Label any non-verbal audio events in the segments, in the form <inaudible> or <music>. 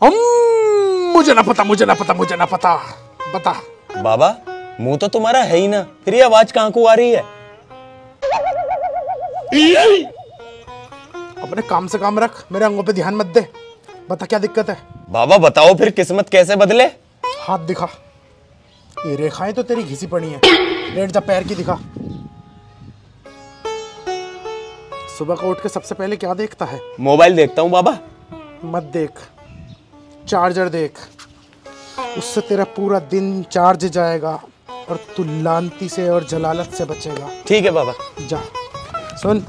हम मुझे ना पता मुझे ना पता मुझे ना पता। बता। बाबा मुँह तो तुम्हारा है ही ना फिर ये आवाज़ कहाँ को आ रही है? अपने काम से काम रख मेरे अंगों पे ध्यान मत दे। बता क्या दिक्कत है? बाबा बताओ फिर किस्मत कैसे बदले? हाथ दिखा। ये रेखाएँ तो तेरी घिसी पड़ी हैं। लेट जा पैर की दिखा। सुबह को उठ के सबसे पहले क्या देखता है? मोबाइल देखता हूँ बाबा। मत देख। चार्जर देख। उससे तेरा पूरा दिन चार्ज जाएगा और तू लानती से और जलालत से बचेगा। ठीक है बाबा। जा। सुन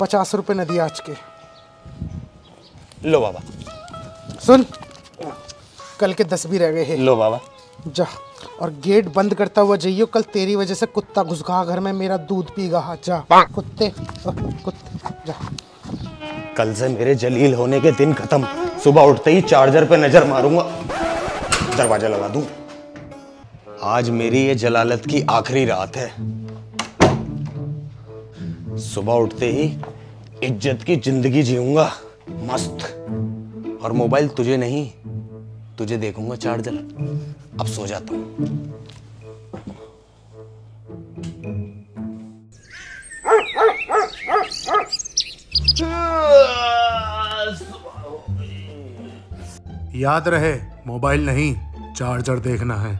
पचास रुपए न दिए आज के। लो बाबा। सुन कल के दस भी रह गए हैं। लो बाबा। जा और गेट बंद करता हुआ जाइयो कल तेरी वजह से कुत्ता घुस गया घर में मेरा दूध पीगा। हाँ, जा। कुत्ते कुत्ते जा। कल से मेरे जलील होने के दिन खत्म। सुबह उठते ही चार्जर पे नज़र मारूँगा। दरवाज़ा लगा दू। आज मेरी ये जलालत की आखिरी रात है। सुबह उठते ही इज़्ज़त की ज़िंदगी जीऊँगा। मस्त। और मोबाइल तुझे नहीं, तुझे देखूँगा चार्जर। अब सो जाता हूँ। याद रहे मोबाइल नहीं चार्जर देखना है।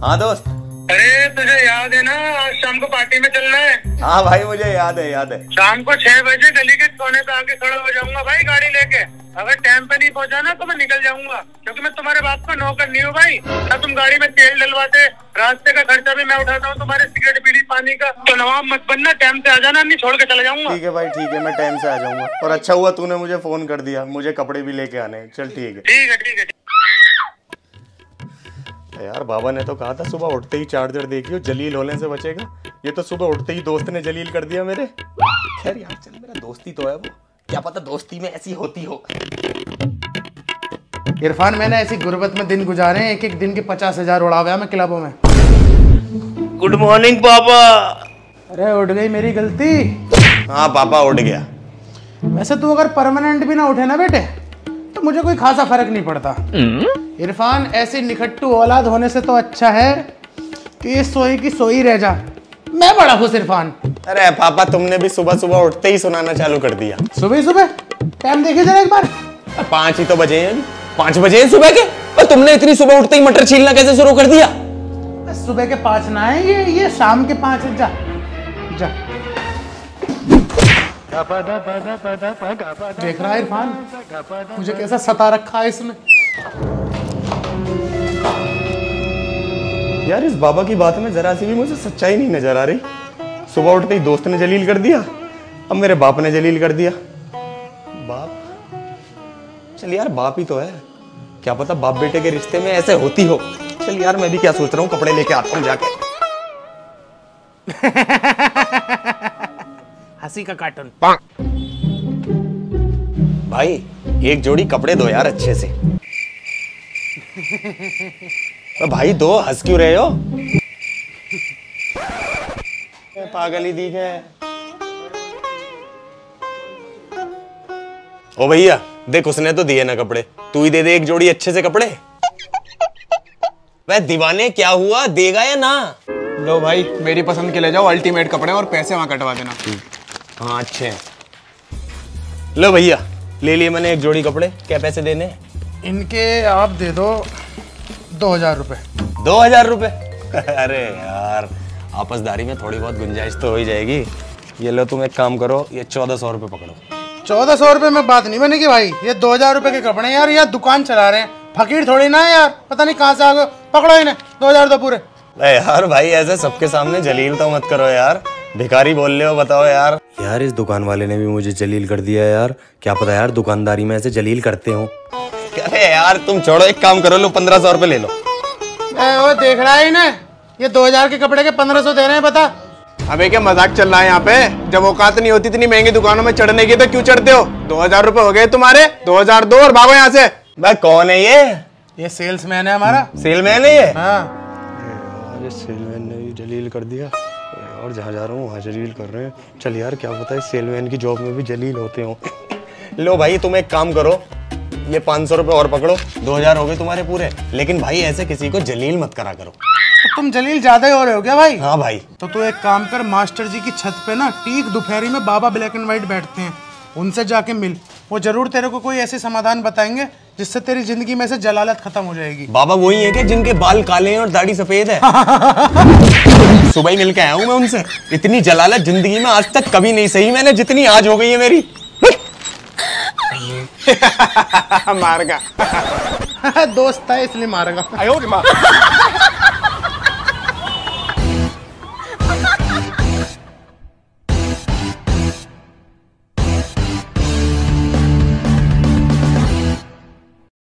हाँ दोस्त। अरे तुझे याद है ना आज पार्टी में चलना है। हाँ भाई मुझे याद है याद है। शाम को छह बजे गली के कोने पे आके खड़ा हो जाऊँगा भाई गाड़ी लेके। अगर टाइम पे नहीं पहुँचा ना तो मैं निकल जाऊँगा। क्योंकि मैं तुम्हारे बाप का नौकर नहीं हूँ भाई। ना तुम गाड़ी में तेल डलवाते रास्ते का खर्चा भी मैं उठाता हूँ तुम्हारे सिगरेट बीड़ी पानी का। तो नवाब मत बनना टाइम से आ जाना नहीं छोड़ के चला जाऊँगा। ठीक है भाई ठीक है मैं टाइम से आ जाऊँगा। और अच्छा हुआ तूने मुझे फ़ोन कर दिया मुझे कपड़े भी लेके आने चल ठीक है। ठीक है ठीक है है। यार बाबा ने तो कहा था सुबह उठते ही चार्जर देखियो जलील होने से बचेगा। ये तो सुबह उठते ही दोस्त ने जलील कर दिया मेरे। खैर यार चल मेरा दोस्ती तो है वो। क्या पता दोस्ती में ऐसी होती हो। इरफान मैंने ऐसी गुर्बत में दिन गुजारे हैं एक एक दिन के पचास हज़ार उड़ावे मैं क्लबों में। गुड मॉर्निंग पापा अरे उठ गई मेरी गलती। हाँ पापा उठ गया। वैसे तू अगर परमानेंट भी ना उठे ना बेटे? मुझे कोई खासा फ़र्क नहीं पड़ता। इरफान ऐसी निखट्टू औलाद होने से तो अच्छा है कि ये सोई की सोई रह जा। मैं बड़ा खुश इरफान। अरे पापा तुमने भी सुबह सुबह उठते ही सुनाना चालू कर दिया। सुबह सुबह टाइम देखे जरा एक बार। पाँच ही तो बजे हैं पाँच बजे हैं सुबह के? और तुमने इतनी सुबह उठते ही मटर छीलना कैसे शुरू कर दिया? सुबह के पाँच ना है ये ये शाम के पाँच जा। जा। देख रहा है इरफान मुझे कैसा सता रखा है इसने। यार इस बाबा की बात में जरा सी भी मुझे सच्चाई नहीं नज़र आ रही। सुबह उठते ही दोस्त ने जलील कर दिया अब मेरे बाप ने जलील कर दिया। बाप? चल यार बाप ही तो है। क्या पता बाप बेटे के रिश्ते में ऐसे होती हो। चल यार मैं भी क्या सोच रहा हूँ कपड़े लेके आता हूँ जाके। <laughs> हँसी का कार्टून। भाई एक जोड़ी कपड़े दो यार अच्छे से। अ भाई दो हंस क्यों रहे हो? पागल ही दिख है। ओ भैया देख उसने तो दिए ना कपड़े। तू ही दे दे एक जोड़ी अच्छे से कपड़े। वह दीवाने क्या हुआ देगा या ना? लो भाई मेरी पसंद के ले जाओ अल्टीमेट कपड़े और पैसे वहाँ कटवा देना। हाँ अच्छे हैं लो भैया ले लिए मैंने एक जोड़ी कपड़े क्या पैसे देने इनके आप दे दो दो हज़ार रुपये दो हज़ार रुपए? <laughs> अरे यार आपसदारी में थोड़ी बहुत गुंजाइश तो हो ही जाएगी। ये लो तुम एक काम करो ये चौदह सौ रुपये पकड़ो। चौदह सौ रुपये में बात नहीं बनेगी भाई। ये दो हज़ार रुपये के कपड़े हैं यार यार दुकान चला रहे हैं। फकीर थोड़ी ना है यार पता नहीं कहाँ से आ गए। पकड़ो इन्हें दो हज़ार दो पूरे। यार भाई ऐसे सबके सामने जलील तो मत करो यार। भिखारी बोल रहे हो बताओ यार। यार इस दुकान वाले ने भी मुझे जलील कर दिया यार। क्या पता यार दुकानदारी में ऐसे जलील करते हो। अरे यार तुम छोड़ो एक काम करो लो पंद्रह सौ रुपये ले लो। वो देख रहा है इन्हें ये दो हज़ार के कपड़े के पंद्रह सौ दे रहे हैं बता। अबे क्या मज़ाक चल रहा है यहाँ पे? जब औकात नहीं होती इतनी महँगी दुकानों में चढ़ने की तो क्यों चढ़ते हो? दो हज़ार रूपए हो गए तुम्हारे दो हज़ार दो और भागो यहाँ से। भाई कौन है ये? ये सेल्समैन है हमारा। सेलमैन है ये? हाँ। अरे सेलमैन ने जलील कर दिया। और जहाँ जा रहा हूँ वहाँ जलील कर रहे हैं। चल यार क्या पता है? सेलमैन की जॉब में भी जलील होते हो। लो भाई तुम एक काम करो। ये पाँच सौ रुपये और पकड़ो। दो हज़ार हो गए तुम्हारे पूरे। लेकिन भाई ऐसे किसी को जलील मत करा करो। तो तुम जलील ज़्यादा ही हो रहे हो क्या भाई? हाँ भाई। तो तू एक काम कर मास्टर जी की छत पे ना ठीक दोपहरी में बाबा ब्लैक एंड व्हाइट बैठते हैं। उनसे जाके मिल। वो ज़रूर तेरे को कोई ऐसे समाधान बताएँगे जिससे तेरी ज़िंदगी में से जलालत खत्म हो जाएगी। बाबा वही है कि जिनके बाल काले हैं और दाढ़ी सफ़ेद है। <laughs> सुबह ही मिलके आया हूँ मैं उनसे। इतनी जलालत ज़िंदगी में आज तक कभी नहीं सही। मैंने जितनी आज हो गई है मेरी। <laughs> मार का <laughs> दोस्त है इसलिए मारेगा